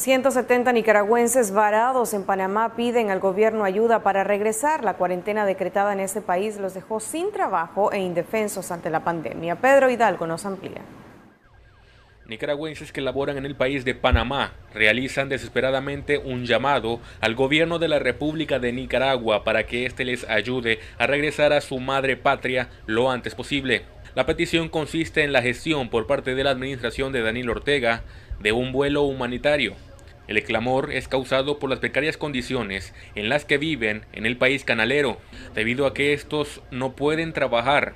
170 nicaragüenses varados en Panamá piden al gobierno ayuda para regresar. La cuarentena decretada en ese país los dejó sin trabajo e indefensos ante la pandemia. Pedro Hidalgo nos amplía. Nicaragüenses que laboran en el país de Panamá realizan desesperadamente un llamado al gobierno de la República de Nicaragua para que éste les ayude a regresar a su madre patria lo antes posible. La petición consiste en la gestión por parte de la administración de Daniel Ortega de un vuelo humanitario el clamor es causado por las precarias condiciones en las que viven en el país canalero, debido a que estos no pueden trabajar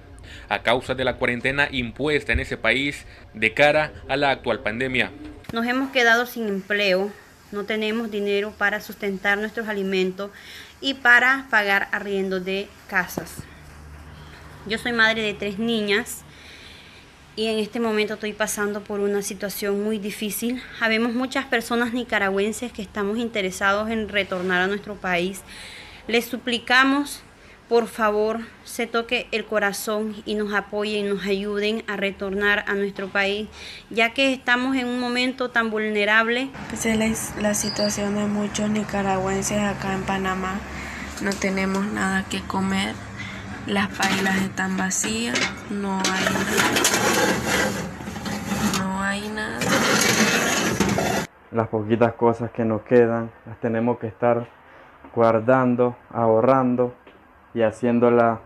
a causa de la cuarentena impuesta en ese país de cara a la actual pandemia. Nos hemos quedado sin empleo, no tenemos dinero para sustentar nuestros alimentos y para pagar arriendo de casas. Yo soy madre de tres niñas y en este momento estoy pasando por una situación muy difícil. Habemos muchas personas nicaragüenses que estamos interesados en retornar a nuestro país. Les suplicamos, por favor, se toque el corazón y nos apoyen, nos ayuden a retornar a nuestro país, ya que estamos en un momento tan vulnerable. Esa es la, la situación de muchos nicaragüenses acá en Panamá. No tenemos nada que comer las pailas están vacías, no hay. No hay nada. Las poquitas cosas que nos quedan las tenemos que estar guardando, ahorrando y haciéndola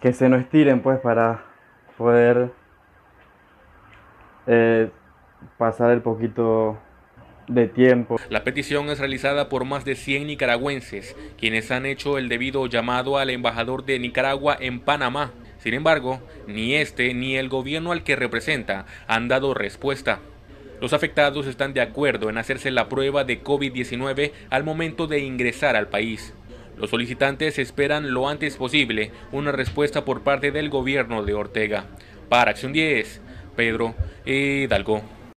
que se nos estiren pues para poder eh, pasar el poquito de tiempo. La petición es realizada por más de 100 nicaragüenses, quienes han hecho el debido llamado al embajador de Nicaragua en Panamá. Sin embargo, ni este ni el gobierno al que representa han dado respuesta. Los afectados están de acuerdo en hacerse la prueba de COVID-19 al momento de ingresar al país. Los solicitantes esperan lo antes posible una respuesta por parte del gobierno de Ortega. Para Acción 10, Pedro Hidalgo.